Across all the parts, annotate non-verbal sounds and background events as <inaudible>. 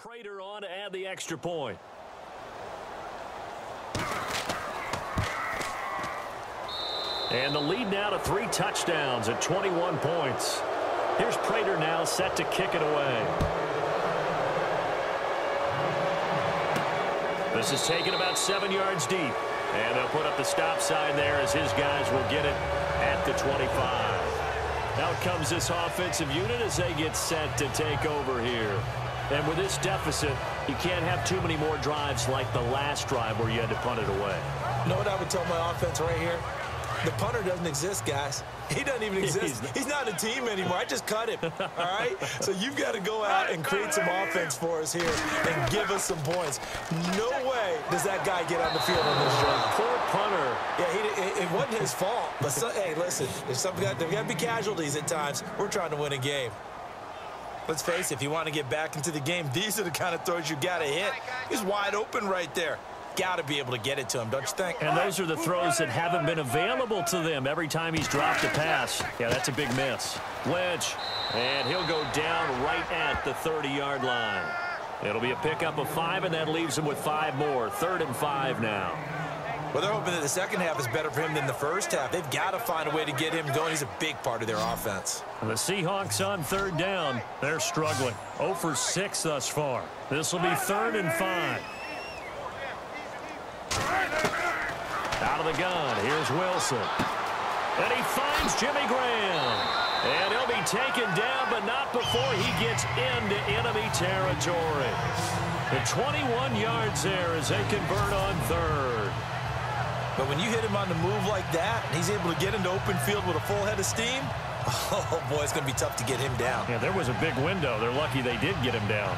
Prater on to add the extra point. And the lead now to three touchdowns at 21 points. Here's Prater now set to kick it away. This is taken about seven yards deep. And they'll put up the stop sign there as his guys will get it at the 25. Out comes this offensive unit as they get set to take over here. And with this deficit, you can't have too many more drives like the last drive where you had to punt it away. You know what I would tell my offense right here? The punter doesn't exist, guys. <laughs> He doesn't even exist. He's not a team anymore. I just cut him, all right? <laughs> So you've got to go out and create some offense for us here and give us some points. No way does that guy get on the field on this drive. Poor punter. Yeah, he, it, it wasn't his fault. But, so, hey, listen, there's, some, there's got to be casualties at times. We're trying to win a game. Let's face it, if you want to get back into the game, these are the kind of throws you got to hit. He's wide open right there got to be able to get it to him, don't you think? And those are the throws that haven't been available to them every time he's dropped a pass. Yeah, that's a big miss. Lynch, and he'll go down right at the 30-yard line. It'll be a pickup of five, and that leaves him with five more. Third and five now. Well, they're hoping that the second half is better for him than the first half. They've got to find a way to get him going. He's a big part of their offense. The Seahawks on third down. They're struggling. 0 for 6 thus far. This will be third and five. Out of the gun, here's Wilson. And he finds Jimmy Graham. And he'll be taken down, but not before he gets into enemy territory. The 21 yards there as they convert on third. But when you hit him on the move like that, and he's able to get into open field with a full head of steam, <laughs> oh, boy, it's going to be tough to get him down. Yeah, there was a big window. They're lucky they did get him down.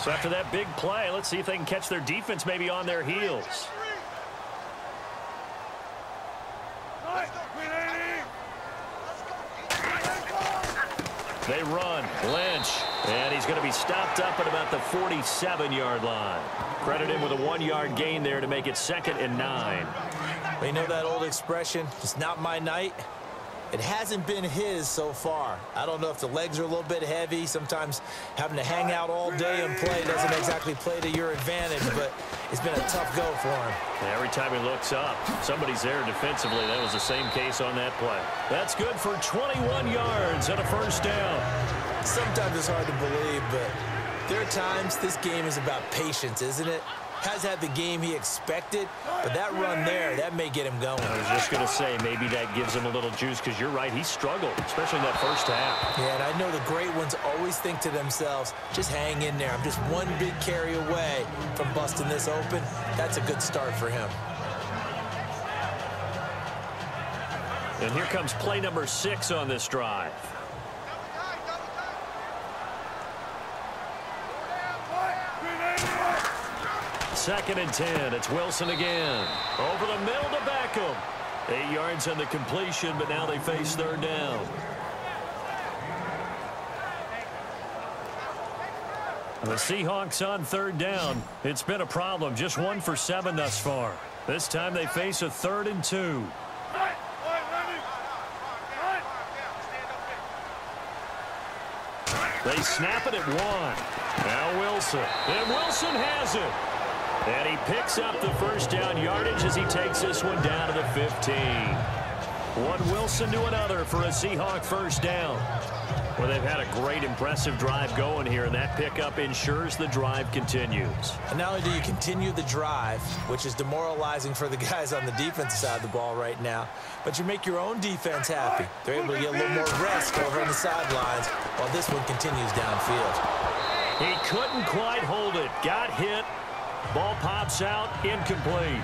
So after that big play, let's see if they can catch their defense maybe on their heels. They run. Lynch. And he's going to be stopped up at about the 47-yard line. Credit him with a one-yard gain there to make it second and nine. You know that old expression, it's not my night? It hasn't been his so far. I don't know if the legs are a little bit heavy. Sometimes having to hang out all day and play doesn't exactly play to your advantage, but it's been a tough go for him. Every time he looks up, somebody's there defensively. That was the same case on that play. That's good for 21 yards and a first down. Sometimes it's hard to believe, but there are times this game is about patience, isn't it? has had the game he expected, but that run there, that may get him going. I was just going to say, maybe that gives him a little juice because you're right, he struggled, especially in that first half. Yeah, and I know the great ones always think to themselves, just hang in there. I'm just one big carry away from busting this open. That's a good start for him. And here comes play number six on this drive. Second and 10. It's Wilson again. Over the middle to Beckham. Eight yards on the completion, but now they face third down. The Seahawks on third down. It's been a problem. Just one for seven thus far. This time they face a third and two. They snap it at one. Now Wilson. And Wilson has it. And he picks up the first down yardage as he takes this one down to the 15. One Wilson to another for a Seahawk first down. Well, they've had a great, impressive drive going here, and that pickup ensures the drive continues. And not only do you continue the drive, which is demoralizing for the guys on the defensive side of the ball right now, but you make your own defense happy. They're able to get a little more rest over on the sidelines while this one continues downfield. He couldn't quite hold it. Got hit, Ball pops out, incomplete.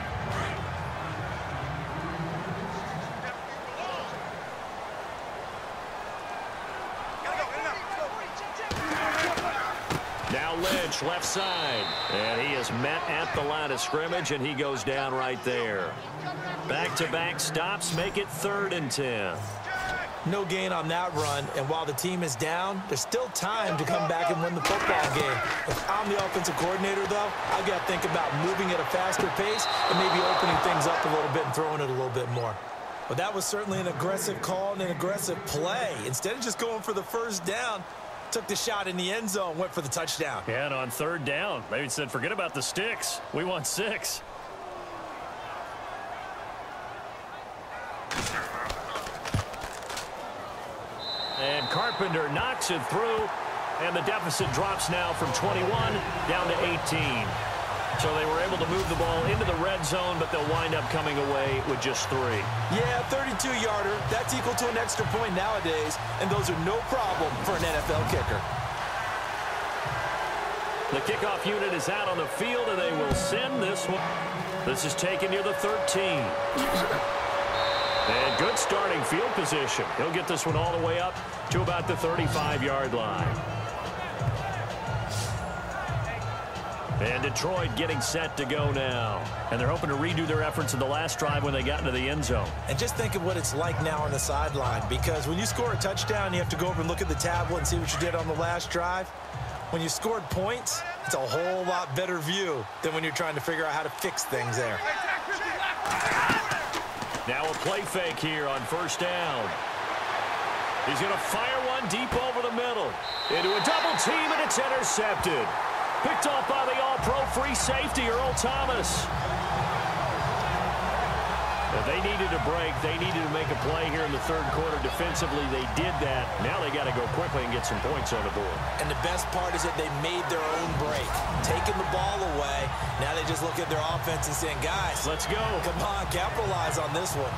Now Lynch, left side. And he is met at the line of scrimmage, and he goes down right there. Back-to-back -back stops make it third and 10. No gain on that run, and while the team is down, there's still time to come back and win the football game. If I'm the offensive coordinator, though, I've got to think about moving at a faster pace and maybe opening things up a little bit and throwing it a little bit more. But that was certainly an aggressive call and an aggressive play. Instead of just going for the first down, took the shot in the end zone, went for the touchdown. Yeah, and on third down, they said, forget about the sticks. We want six. And Carpenter knocks it through, and the deficit drops now from 21 down to 18. So they were able to move the ball into the red zone, but they'll wind up coming away with just three. Yeah, 32-yarder. That's equal to an extra point nowadays, and those are no problem for an NFL kicker. The kickoff unit is out on the field, and they will send this one. This is taken near the 13. <laughs> And good starting field position. He'll get this one all the way up to about the 35-yard line. And Detroit getting set to go now. And they're hoping to redo their efforts in the last drive when they got into the end zone. And just think of what it's like now on the sideline because when you score a touchdown, you have to go over and look at the tablet and see what you did on the last drive. When you scored points, it's a whole lot better view than when you're trying to figure out how to fix things there. Now a play fake here on first down. He's going to fire one deep over the middle. Into a double team, and it's intercepted. Picked off by the all-pro free safety, Earl Thomas. They needed a break. They needed to make a play here in the third quarter. Defensively, they did that. Now they got to go quickly and get some points on the board. And the best part is that they made their own break. Taking the ball away. Now they just look at their offense and saying, guys, let's go. Come on, capitalize on this one.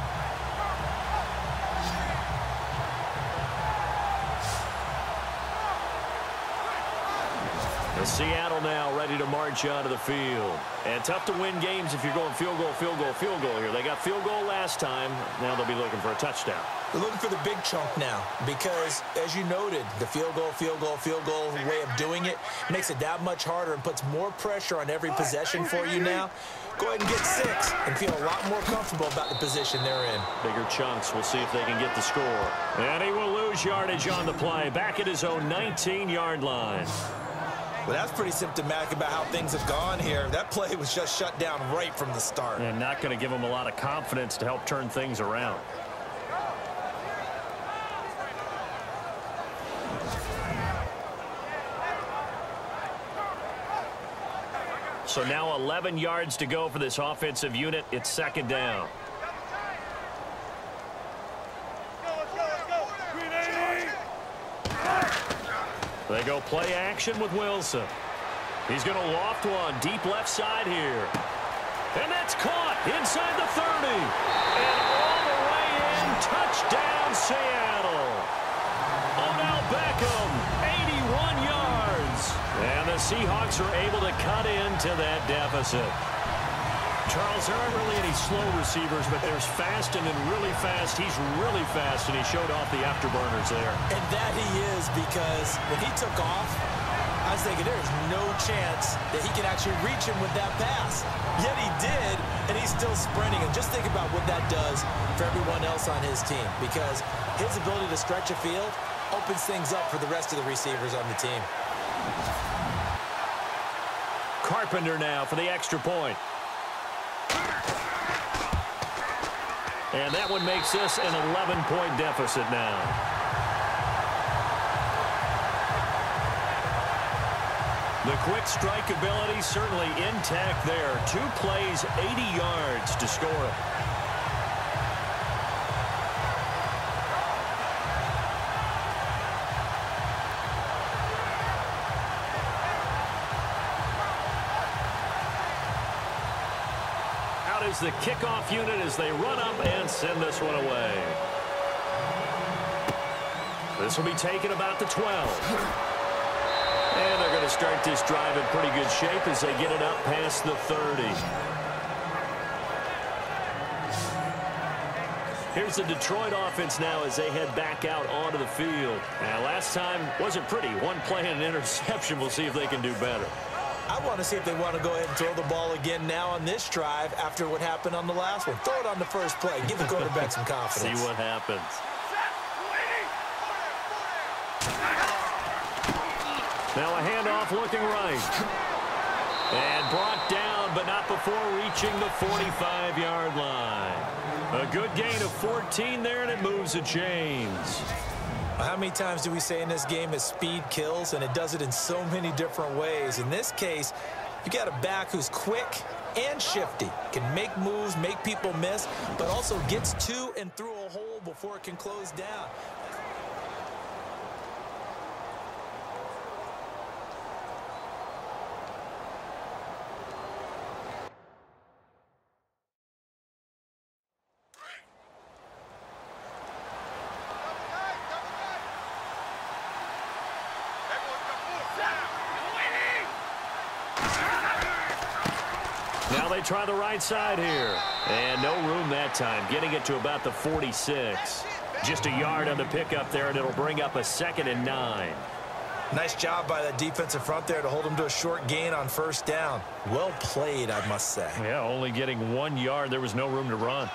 Seattle now ready to march onto the field. And tough to win games if you're going field goal, field goal, field goal here. They got field goal last time. Now they'll be looking for a touchdown. They're looking for the big chunk now because, as you noted, the field goal, field goal, field goal way of doing it makes it that much harder and puts more pressure on every possession for you now. Go ahead and get six and feel a lot more comfortable about the position they're in. Bigger chunks. We'll see if they can get the score. And he will lose yardage on the play. Back at his own 19-yard line. Well, that's pretty symptomatic about how things have gone here. That play was just shut down right from the start. And not going to give him a lot of confidence to help turn things around. So now 11 yards to go for this offensive unit. It's second down. They go play action with Wilson. He's going to loft one deep left side here. And that's caught inside the 30. And all the way in, touchdown Seattle. Odell Beckham, 81 yards. And the Seahawks are able to cut into that deficit. Charles, there aren't really any slow receivers, but there's fast and then really fast. He's really fast, and he showed off the afterburners there. And that he is because when he took off, I was thinking there's no chance that he can actually reach him with that pass. Yet he did, and he's still sprinting. And just think about what that does for everyone else on his team because his ability to stretch a field opens things up for the rest of the receivers on the team. Carpenter now for the extra point. And that one makes this an 11-point deficit now. The quick strike ability certainly intact there. Two plays, 80 yards to score it. The kickoff unit as they run up and send this one away. This will be taken about the 12. And they're going to start this drive in pretty good shape as they get it up past the 30. Here's the Detroit offense now as they head back out onto the field. Now, last time wasn't pretty. One play and an interception. We'll see if they can do better. I want to see if they want to go ahead and throw the ball again now on this drive after what happened on the last one. Throw it on the first play. Give the quarterback some confidence. See what happens. Now a handoff looking right. And brought down, but not before reaching the 45-yard line. A good gain of 14 there, and it moves the chains. How many times do we say in this game that speed kills, and it does it in so many different ways? In this case, you got a back who's quick and shifty, can make moves, make people miss, but also gets to and through a hole before it can close down. Now they try the right side here. And no room that time, getting it to about the 46. Just a yard on the pickup there, and it'll bring up a second and nine. Nice job by that defensive front there to hold him to a short gain on first down. Well played, I must say. Yeah, only getting one yard. There was no room to run.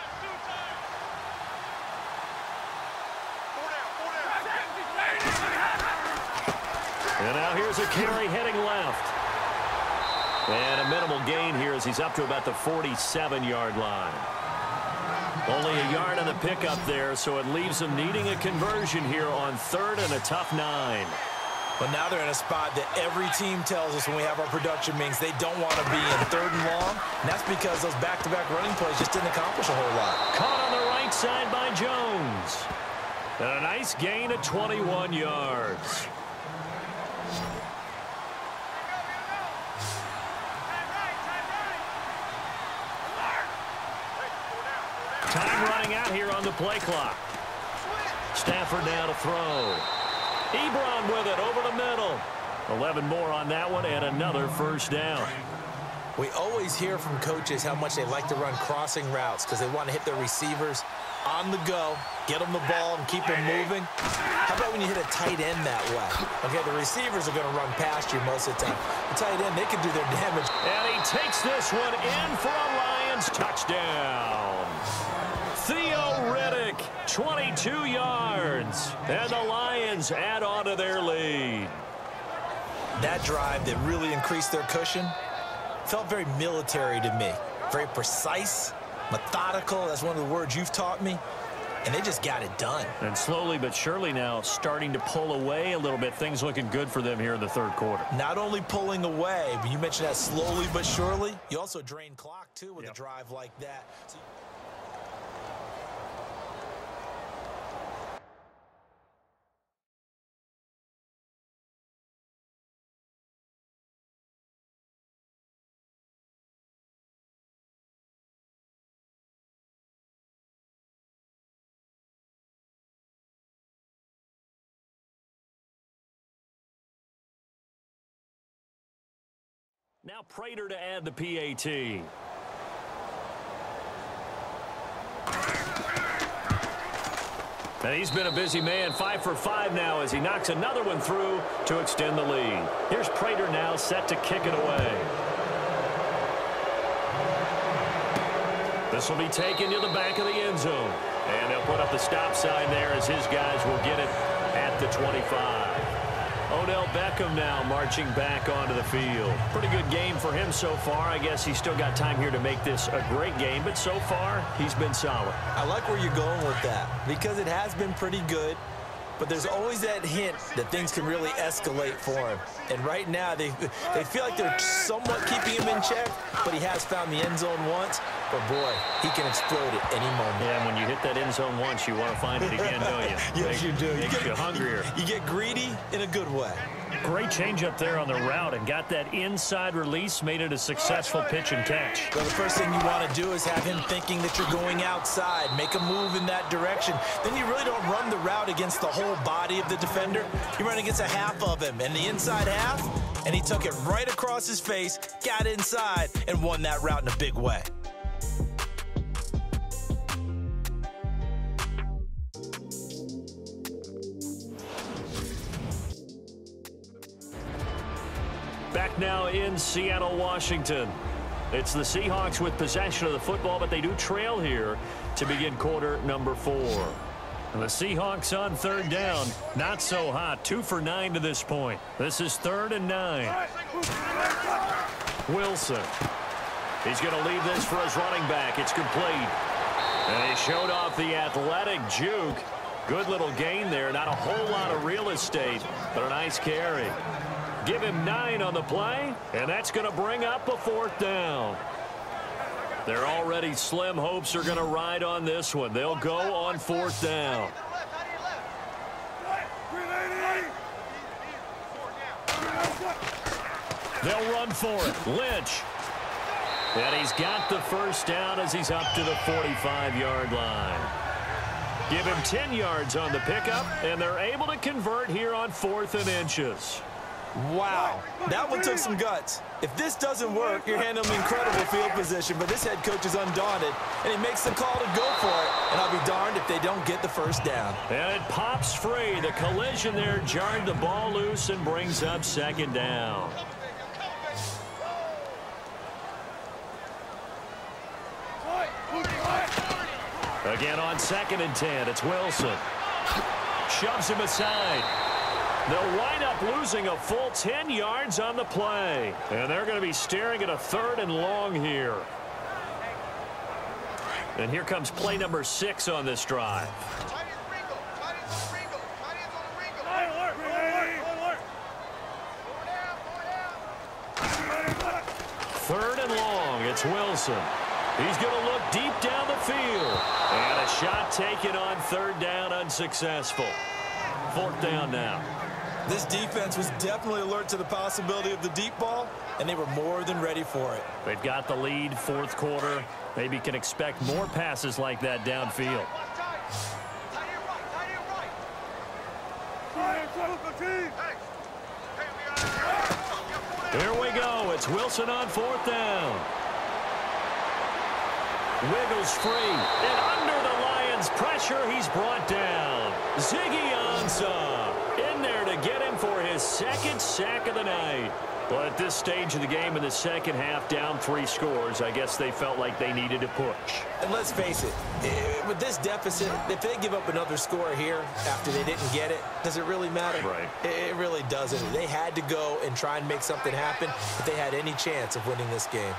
And now here's a carry heading left. And a minimal gain here as he's up to about the 47-yard line. Only a yard on the pickup there, so it leaves them needing a conversion here on third and a tough nine. But now they're in a spot that every team tells us when we have our production means they don't want to be in third and long. And that's because those back-to-back -back running plays just didn't accomplish a whole lot. Caught on the right side by Jones. And a nice gain of 21 yards. Running out here on the play clock. Stafford now to throw. Ebron with it over the middle. 11 more on that one and another first down. We always hear from coaches how much they like to run crossing routes because they want to hit their receivers on the go, get them the ball, and keep them moving. How about when you hit a tight end that way? Okay, the receivers are going to run past you most of the time. The tight end, they can do their damage. And he takes this one in for a Lions touchdown. Theo Riddick, 22 yards. And the Lions add on to their lead. That drive that really increased their cushion felt very military to me. Very precise, methodical. That's one of the words you've taught me. And they just got it done. And slowly but surely now starting to pull away a little bit. Things looking good for them here in the third quarter. Not only pulling away, but you mentioned that slowly but surely. You also drain clock, too, with yep. a drive like that. So Now Prater to add the PAT. And he's been a busy man, five for five now as he knocks another one through to extend the lead. Here's Prater now set to kick it away. This will be taken to the back of the end zone. And they'll put up the stop sign there as his guys will get it at the 25. Odell Beckham now marching back onto the field. Pretty good game for him so far. I guess he's still got time here to make this a great game, but so far, he's been solid. I like where you're going with that because it has been pretty good, but there's always that hint that things can really escalate for him. And right now, they, they feel like they're somewhat keeping him in check, but he has found the end zone once. But, boy, he can explode at any moment. Yeah, when you hit that end zone once, you want to find it again, don't you? <laughs> yes, Make, you do. Makes you, get, you hungrier. <laughs> You, get greedy in a good way. Great change up there on the route and got that inside release, made it a successful pitch and catch. Well, the first thing you want to do is have him thinking that you're going outside, make a move in that direction. Then you really don't run the route against the whole body of the defender. You run against a half of him, and the inside half, and he took it right across his face, got inside, and won that route in a big way. Back now in Seattle, Washington. It's the Seahawks with possession of the football, but they do trail here to begin quarter number four. And the Seahawks on third down. Not so hot. Two for nine to this point. This is third and nine. Wilson. He's going to leave this for his running back. It's complete. And he showed off the athletic juke. Good little gain there. Not a whole lot of real estate, but a nice carry. Give him nine on the play, and that's going to bring up a fourth down. Their already slim hopes are going to ride on this one. They'll go on fourth down. They'll run for it. Lynch. And he's got the first down as he's up to the 45-yard line. Give him 10 yards on the pickup, and they're able to convert here on fourth and inches. Wow, that one took some guts. If this doesn't work, you're handling incredible field position, but this head coach is undaunted, and he makes the call to go for it, and I'll be darned if they don't get the first down. And it pops free. The collision there jarred the ball loose and brings up second down. Again on second and 10, it's Wilson. Shoves him aside. They'll wind up losing a full 10 yards on the play. And they're going to be staring at a third and long here. And here comes play number six on this drive. Third and long, it's Wilson. He's going to look deep down the field. And a shot taken on third down unsuccessful. Fourth down now. This defense was definitely alert to the possibility of the deep ball, and they were more than ready for it. They've got the lead fourth quarter. Maybe can expect more passes like that downfield. Here we go. It's Wilson on fourth down. Wiggles free. And under the Lions' pressure, he's brought down. Ziggy Ansah in there to get him for his second sack of the night. Well, at this stage of the game in the second half, down three scores, I guess they felt like they needed to push. And let's face it, eh, with this deficit, if they give up another score here after they didn't get it, does it really matter? Right. It really doesn't. They had to go and try and make something happen if they had any chance of winning this game.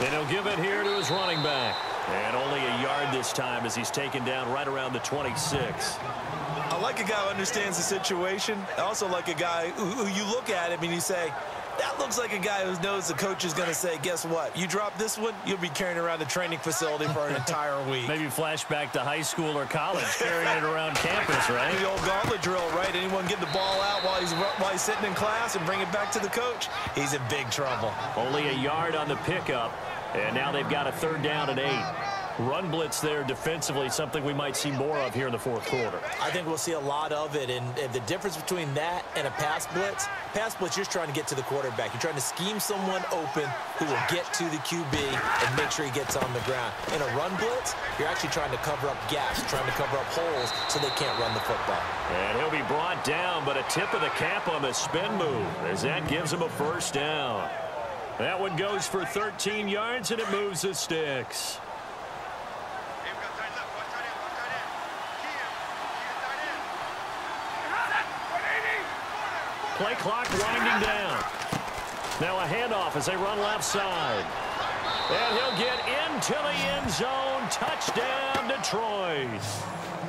And he'll give it here to his running back. And only a yard this time as he's taken down right around the 26. I like a guy who understands the situation. I also like a guy who, who you look at him and you say, that looks like a guy who knows the coach is going to say, guess what? You drop this one, you'll be carrying around the training facility for an entire <laughs> week. Maybe flashback to high school or college, carrying it around campus, right? The old gauntlet drill, right? Anyone get the ball out while he's while he's sitting in class and bring it back to the coach? He's in big trouble. Only a yard on the pickup. And now they've got a third down and eight. Run blitz there defensively, something we might see more of here in the fourth quarter. I think we'll see a lot of it, and, and, the difference between that and a pass blitz, pass blitz, you're trying to get to the quarterback. You're trying to scheme someone open who will get to the QB and make sure he gets on the ground. In a run blitz, you're actually trying to cover up gaps, trying to cover up holes so they can't run the football. And he'll be brought down, but a tip of the cap on the spin move as that gives him a first down. That one goes for 13 yards, and it moves the sticks. Play clock winding down. Now a handoff as they run left side. And he'll get into the end zone. Touchdown, Detroit.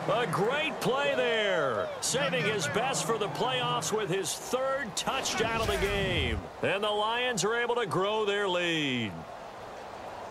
A great play there. Saving his best for the playoffs with his third touchdown of the game. And the Lions are able to grow their lead.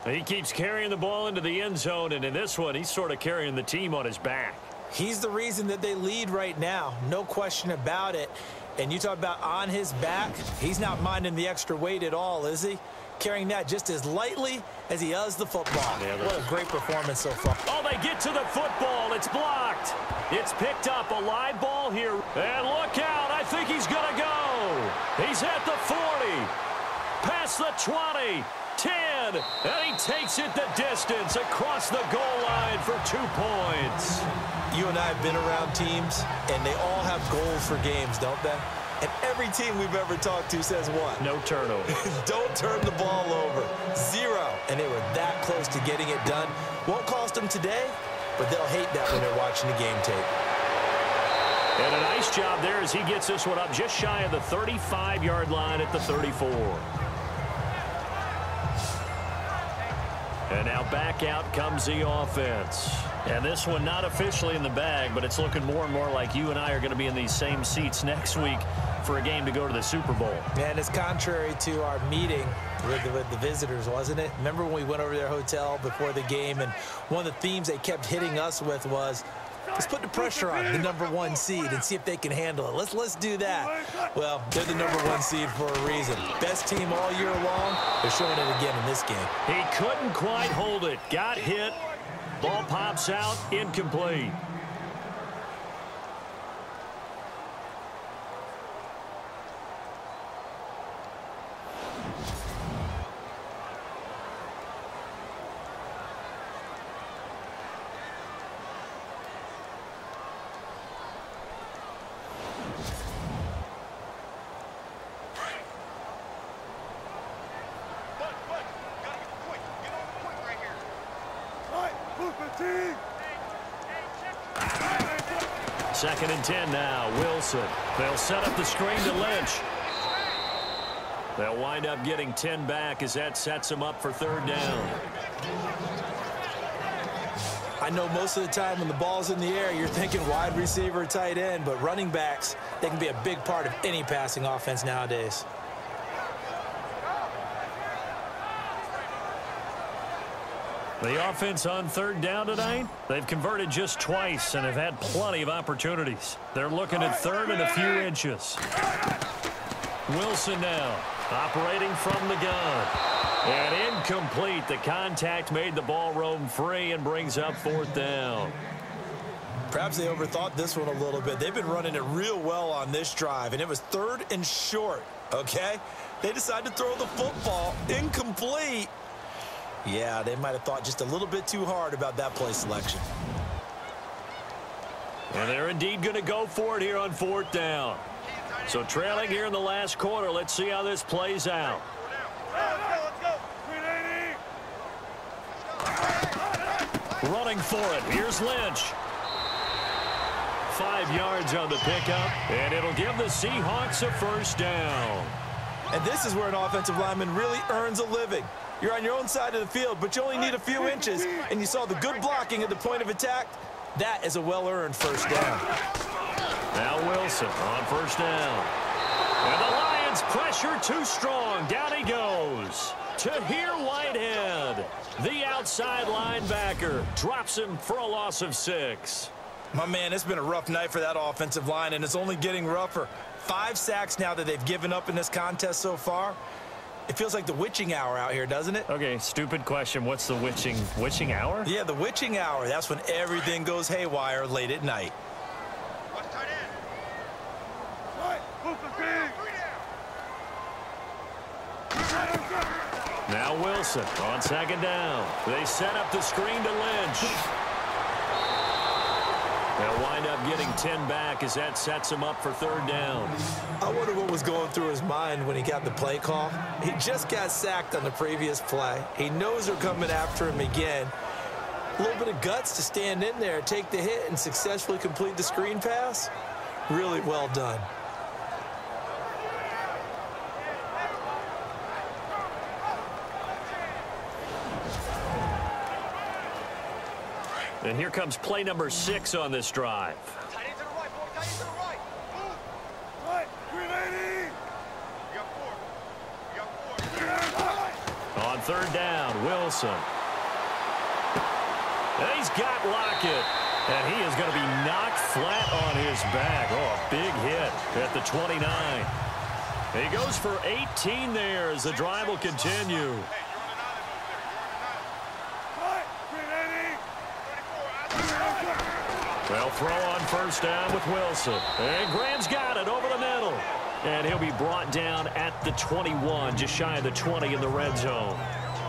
He keeps carrying the ball into the end zone, and in this one, he's sort of carrying the team on his back. He's the reason that they lead right now. No question about it. And you talk about on his back, he's not minding the extra weight at all, is he? Carrying that just as lightly as he does the football. Yeah, what a great performance so far. Oh, they get to the football. It's blocked. It's picked up. A live ball here. And look out. I think he's going to go. He's at the 40. Past the 20. 10. And he takes it the distance across the goal line for two points. You and I have been around teams, and they all have goals for games, don't they? And every team we've ever talked to says what? No turnovers. <laughs> Don't turn the ball over. Zero. And they were that close to getting it done. Won't cost them today, but they'll hate that when they're watching the game tape. And a nice job there as he gets this one up just shy of the 35-yard line at the 34. And now back out comes the offense. And this one not officially in the bag, but it's looking more and more like you and I are going to be in these same seats next week for a game to go to the Super Bowl. And it's contrary to our meeting with the, with the visitors, wasn't it? Remember when we went over to their hotel before the game, and one of the themes they kept hitting us with was, let's put the pressure on the number one seed and see if they can handle it. Let's, let's do that. Well, they're the number one seed for a reason. Best team all year long. They're showing it again in this game. He couldn't quite hold it. Got hit. Ball pops out. Incomplete. Second and 10 now. Wilson. They'll set up the screen to Lynch. They'll wind up getting 10 back as that sets them up for third down. I know most of the time when the ball's in the air, you're thinking wide receiver, tight end, but running backs, they can be a big part of any passing offense nowadays. The offense on third down tonight, they've converted just twice and have had plenty of opportunities. They're looking at third and a few inches. Wilson now, operating from the gun. And incomplete. The contact made the ball roam free and brings up fourth down. Perhaps they overthought this one a little bit. They've been running it real well on this drive, and it was third and short, okay? They decided to throw the football incomplete. Yeah, they might have thought just a little bit too hard about that play selection. And they're indeed going to go for it here on fourth down. So trailing here in the last quarter, let's see how this plays out. Running for it. Here's Lynch. Five yards on the pickup, and it'll give the Seahawks a first down. And this is where an offensive lineman really earns a living. You're on your own side of the field, but you only need a few inches, and you saw the good blocking at the point of attack. That is a well-earned first down. Now Wilson on first down. And the Lions pressure too strong. Down he goes. Tahir Whitehead, the outside linebacker, drops him for a loss of six. My man, it's been a rough night for that offensive line, and it's only getting rougher. Five sacks now that they've given up in this contest so far. It feels like the witching hour out here, doesn't it? Okay, stupid question. What's the witching witching hour? Yeah, the witching hour. That's when everything goes haywire late at night. Now Wilson on second down. They set up the screen to Lynch. They'll wind up getting 10 back as that sets him up for third down. I wonder what was going through his mind when he got the play call. He just got sacked on the previous play. He knows they're coming after him again. A little bit of guts to stand in there, take the hit, and successfully complete the screen pass. Really well done. And here comes play number six on this drive. On third down, Wilson. And he's got Lockett. And he is going to be knocked flat on his back. Oh, a big hit at the 29. He goes for 18 there as the drive will continue. They'll throw on first down with Wilson. And Graham's got it over the middle. And he'll be brought down at the 21, just shy of the 20 in the red zone.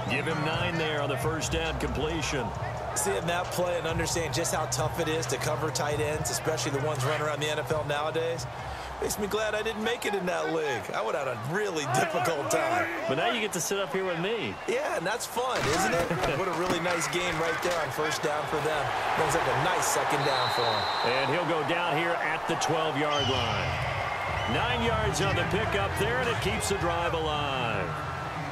Give him nine there on the first down completion. Seeing that play and understand just how tough it is to cover tight ends, especially the ones running around the NFL nowadays, Makes me glad I didn't make it in that league. I would have had a really difficult time. But now you get to sit up here with me. Yeah, and that's fun, isn't it? <laughs> what a really nice game right there on first down for them. Looks like a nice second down for him. And he'll go down here at the 12-yard line. Nine yards on the pickup there, and it keeps the drive alive.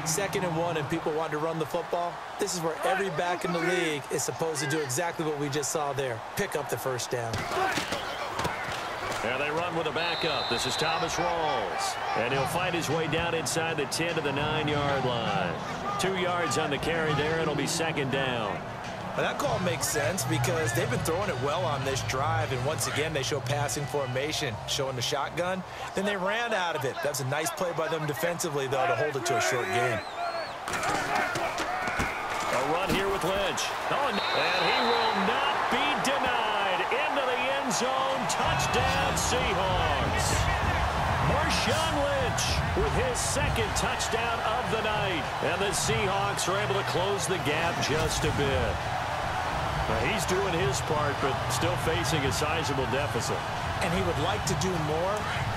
second and one and people want to run the football, this is where every back in the league is supposed to do exactly what we just saw there, pick up the first down. And they run with a backup. This is Thomas Rawls. And he'll fight his way down inside the 10 to the 9-yard line. Two yards on the carry there. It'll be second down. Well, that call makes sense because they've been throwing it well on this drive, and once again, they show passing formation, showing the shotgun. Then they ran out of it. That's a nice play by them defensively, though, to hold it to a short game. A run here with Lynch. Oh, and he will not be denied. Zone. Touchdown, Seahawks. Marshawn Lynch with his second touchdown of the night. And the Seahawks are able to close the gap just a bit. Now, he's doing his part, but still facing a sizable deficit. And he would like to do more,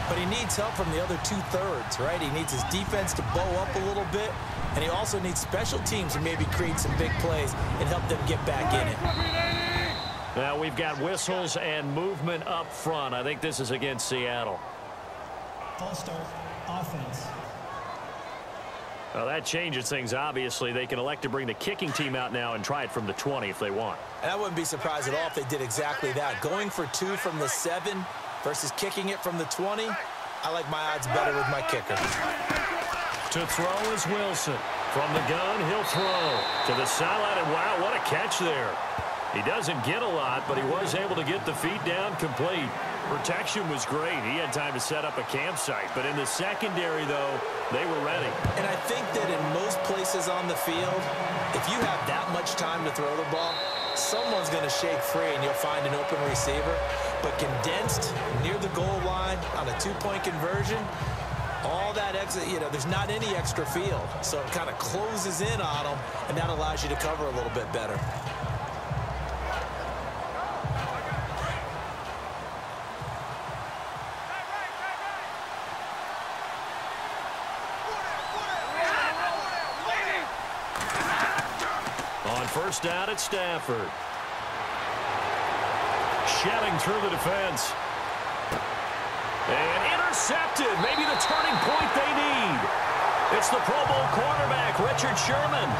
but he needs help from the other two-thirds, right? He needs his defense to bow up a little bit, and he also needs special teams to maybe create some big plays and help them get back in it. Now we've got whistles and movement up front. I think this is against Seattle. False start, offense. Well, that changes things, obviously. They can elect to bring the kicking team out now and try it from the 20 if they want. And I wouldn't be surprised at all if they did exactly that. Going for two from the 7 versus kicking it from the 20, I like my odds better with my kicker. To throw is Wilson. From the gun, he'll throw. To the sideline, and wow, what a catch there. He doesn't get a lot, but he was able to get the feet down complete. Protection was great. He had time to set up a campsite. But in the secondary, though, they were ready. And I think that in most places on the field, if you have that much time to throw the ball, someone's going to shake free and you'll find an open receiver. But condensed near the goal line on a two-point conversion, all that exit, you know, there's not any extra field. So it kind of closes in on them, and that allows you to cover a little bit better. At Stafford. Shedding through the defense. And intercepted. Maybe the turning point they need. It's the Pro Bowl quarterback, Richard Sherman.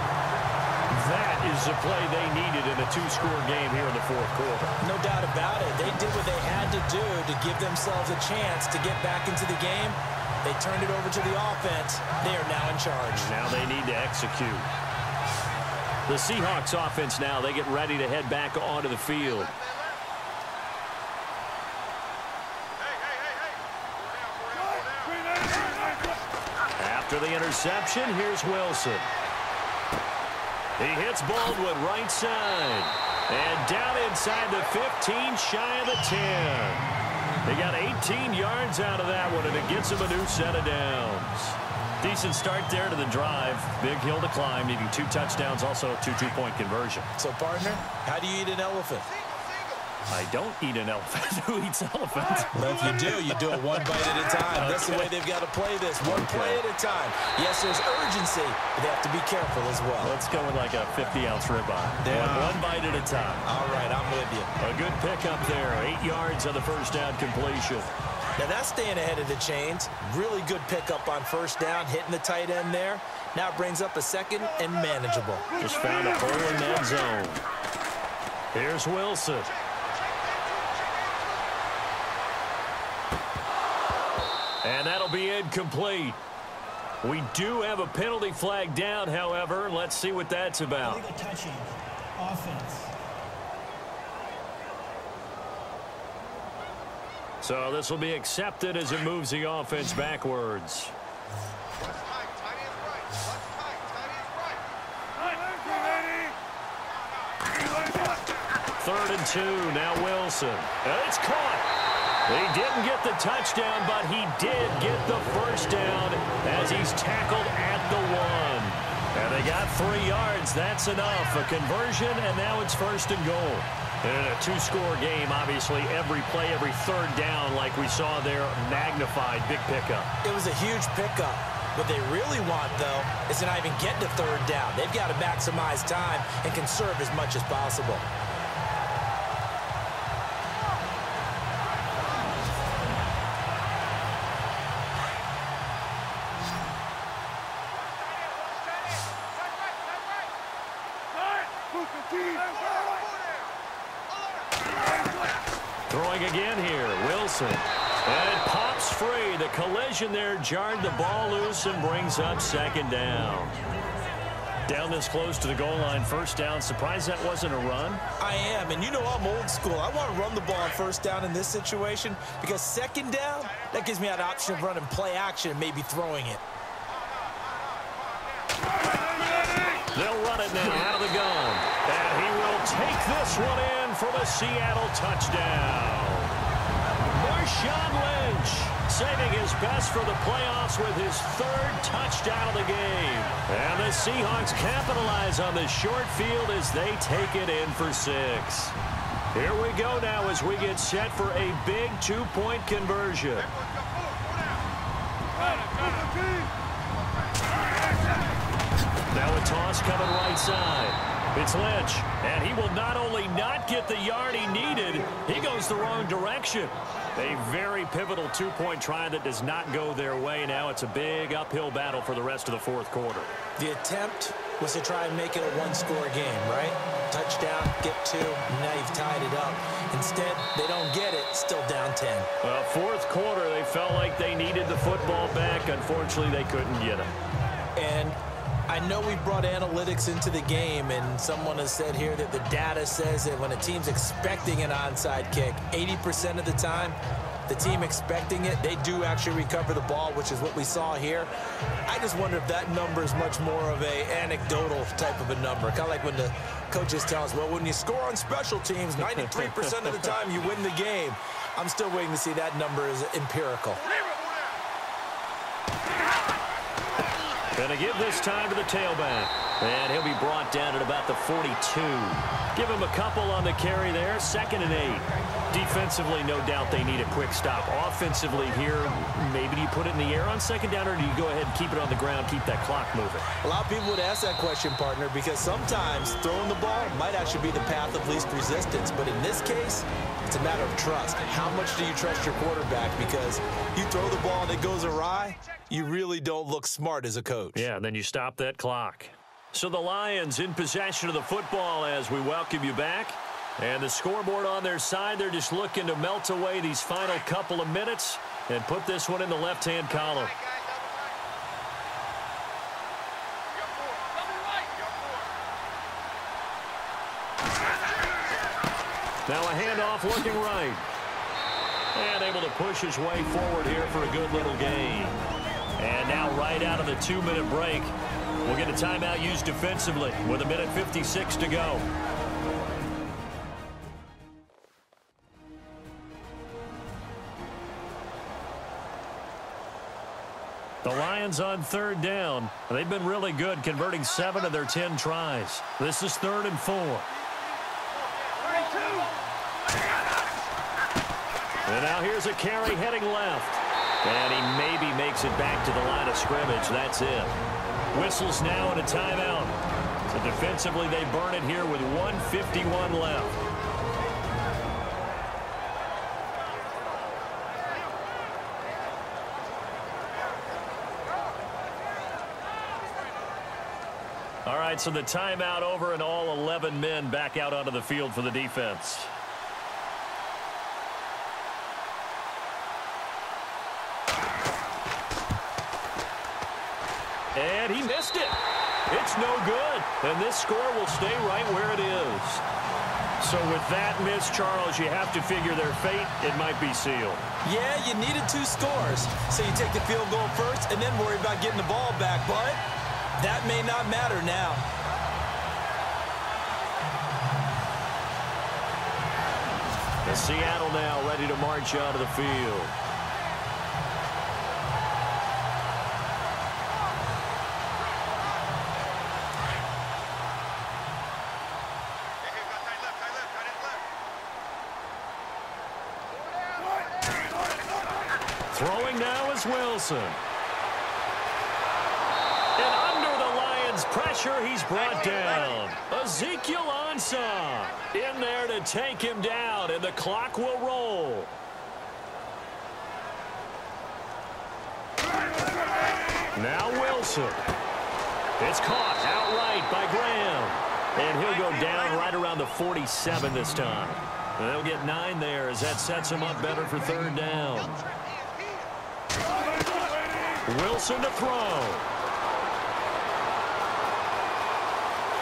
That is the play they needed in a two-score game here in the fourth quarter. No doubt about it. They did what they had to do to give themselves a chance to get back into the game. They turned it over to the offense. They are now in charge. Now they need to execute. The Seahawks offense now, they get ready to head back onto the field. After the interception, here's Wilson. He hits Baldwin right side. And down inside the 15, shy of the 10. They got 18 yards out of that one, and it gets him a new set of downs. Decent start there to the drive. Big hill to climb, needing two touchdowns, also a two two-point conversion. So, partner, how do you eat an elephant? I don't eat an elephant. <laughs> Who eats elephants? Well, if you do, you do it one bite at a time. That's the way they've got to play this, one play at a time. Yes, there's urgency, but they have to be careful as well. Let's go with like a 50-ounce ribeye. One, one bite at a time. All right, I'm with you. A good pickup there. Eight yards on the first down completion. Now that's staying ahead of the chains. Really good pickup on first down, hitting the tight end there. Now brings up a second and manageable. Just found a hole in that zone. Here's Wilson. And that'll be incomplete. We do have a penalty flag down, however. Let's see what that's about. touching. Offense. So this will be accepted as it moves the offense backwards. Third and two, now Wilson. And it's caught. He didn't get the touchdown, but he did get the first down as he's tackled at the one. And they got three yards. That's enough. A conversion, and now it's first and goal. In a two-score game, obviously, every play, every third down, like we saw there, magnified, big pickup. It was a huge pickup. What they really want, though, is to not even get to third down. They've got to maximize time and conserve as much as possible. Jarred the ball loose and brings up second down. Down this close to the goal line, first down. Surprised that wasn't a run? I am, and you know I'm old school. I want to run the ball on first down in this situation because second down, that gives me that option of running play action and maybe throwing it. They'll run it now out of the gun. And he will take this one in for the Seattle touchdown. Marshawn Lynch saving his best for the playoffs with his third touchdown of the game. And the Seahawks capitalize on the short field as they take it in for six. Here we go now as we get set for a big two-point conversion. Now a toss coming right side. It's Lynch, and he will not only not get the yard he needed, he goes the wrong direction. A very pivotal two-point try that does not go their way. Now it's a big uphill battle for the rest of the fourth quarter. The attempt was to try and make it a one-score game, right? Touchdown, get two, now you've tied it up. Instead, they don't get it, still down 10. Well, fourth quarter, they felt like they needed the football back. Unfortunately, they couldn't get it. I know we brought analytics into the game, and someone has said here that the data says that when a team's expecting an onside kick, 80% of the time, the team expecting it, they do actually recover the ball, which is what we saw here. I just wonder if that number is much more of a anecdotal type of a number. Kind of like when the coaches tell us, well, when you score on special teams, 93% of the time you win the game. I'm still waiting to see that number is empirical. Going to give this time to the tailback. And he'll be brought down at about the 42. Give him a couple on the carry there. Second and eight. Defensively, no doubt they need a quick stop. Offensively here, maybe do you put it in the air on second down or do you go ahead and keep it on the ground, keep that clock moving? A lot of people would ask that question, partner, because sometimes throwing the ball might actually be the path of least resistance. But in this case, it's a matter of trust. How much do you trust your quarterback? Because you throw the ball and it goes awry, you really don't look smart as a coach. Yeah, and then you stop that clock. So the Lions in possession of the football as we welcome you back. And the scoreboard on their side, they're just looking to melt away these final couple of minutes and put this one in the left-hand column. Now a handoff looking right. And able to push his way forward here for a good little gain. And now right out of the two-minute break, we'll get a timeout used defensively with a minute 56 to go. The Lions on third down. They've been really good, converting seven of their ten tries. This is third and four. And now here's a carry heading left. And he maybe makes it back to the line of scrimmage. That's it. Whistles now and a timeout. So defensively, they burn it here with 151 left. All right, so the timeout over and all 11 men back out onto the field for the defense. And he missed it. It's no good. And this score will stay right where it is. So with that miss, Charles, you have to figure their fate. It might be sealed. Yeah, you needed two scores. So you take the field goal first and then worry about getting the ball back. But that may not matter now. And Seattle now ready to march out of the field. Wilson. And under the Lions' pressure, he's brought down. Ezekiel Ansah in there to take him down, and the clock will roll. Now Wilson. It's caught outright by Graham. And he'll go down right around the 47 this time. They'll get nine there as that sets them up better for third down. Wilson to throw.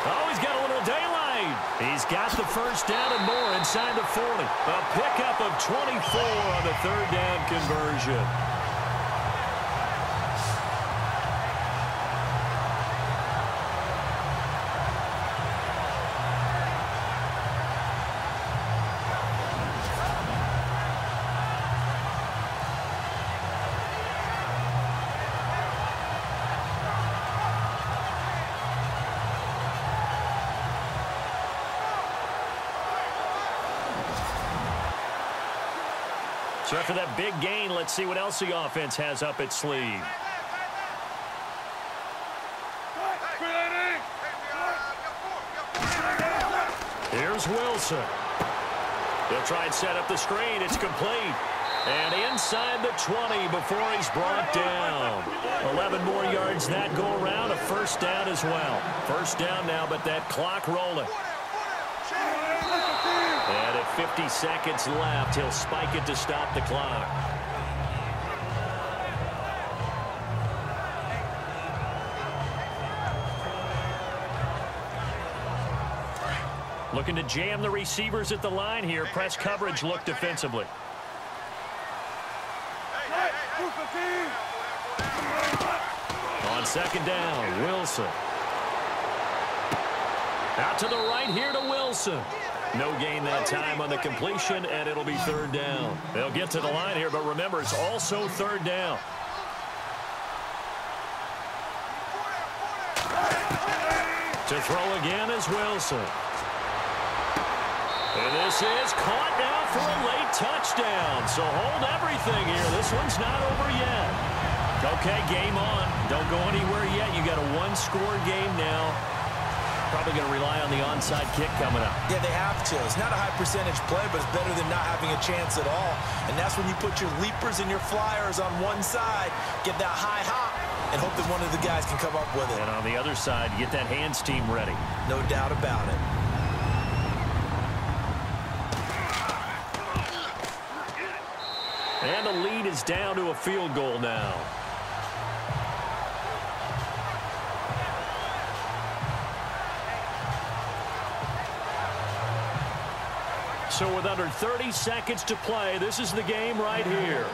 Oh, he's got a little daylight. He's got the first down and more inside the 40. A pickup of 24 on the third down conversion. So after that big gain, let's see what else the offense has up its sleeve. Here's Wilson. He'll try and set up the screen. It's complete. And inside the 20 before he's brought down. 11 more yards that go around. A first down as well. First down now, but that clock rolling. 50 seconds left. He'll spike it to stop the clock. Looking to jam the receivers at the line here. Press coverage look defensively. On second down, Wilson. Out to the right here to Wilson. No gain that time on the completion, and it'll be third down. They'll get to the line here, but remember, it's also third down. To throw again is Wilson. And this is caught now for a late touchdown. So hold everything here. This one's not over yet. Okay, game on. Don't go anywhere yet. You got a one-score game now. Probably going to rely on the onside kick coming up. Yeah, they have to. It's not a high percentage play, but it's better than not having a chance at all. And that's when you put your leapers and your flyers on one side, get that high hop, and hope that one of the guys can come up with it. And on the other side, get that hands team ready. No doubt about it. And the lead is down to a field goal now. So with under 30 seconds to play, this is the game right here.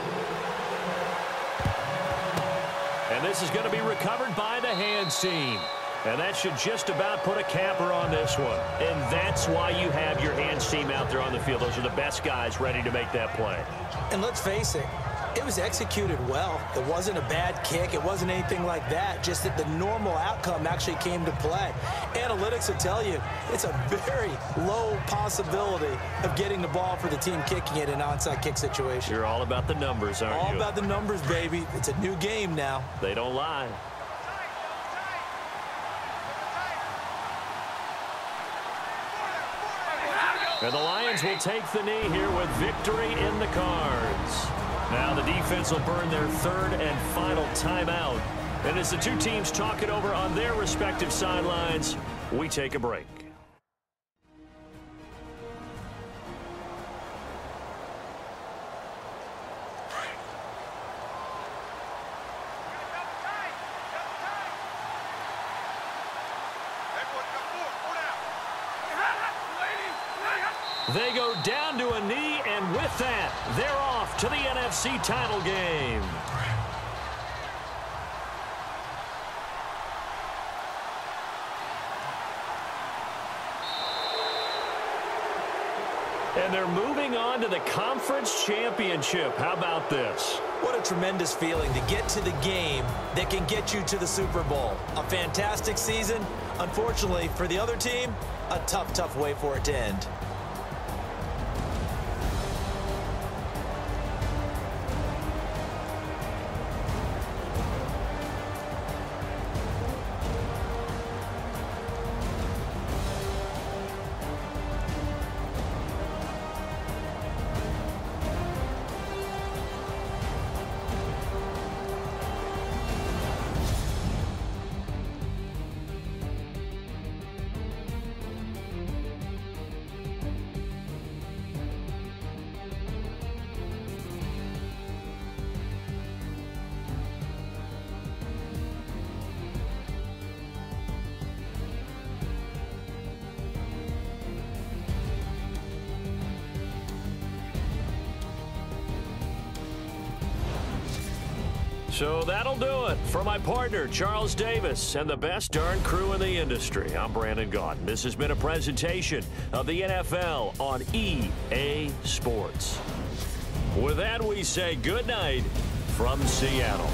And this is going to be recovered by the hands team. And that should just about put a capper on this one. And that's why you have your hands team out there on the field. Those are the best guys ready to make that play. And let's face it, it was executed well. It wasn't a bad kick. It wasn't anything like that. Just that the normal outcome actually came to play. Analytics will tell you it's a very low possibility of getting the ball for the team kicking it in an onside kick situation. You're all about the numbers, aren't all you? All about the numbers, baby. It's a new game now. They don't lie. And the Lions will take the knee here with victory in the cards. Now the defense will burn their third and final timeout. And as the two teams talk it over on their respective sidelines, we take a break. NFC title game. And they're moving on to the conference championship. How about this? What a tremendous feeling to get to the game that can get you to the Super Bowl. A fantastic season. Unfortunately, for the other team, a tough, tough way for it to end. For my partner, Charles Davis, and the best darn crew in the industry, I'm Brandon Gaudin. This has been a presentation of the NFL on EA Sports. With that, we say good night from Seattle.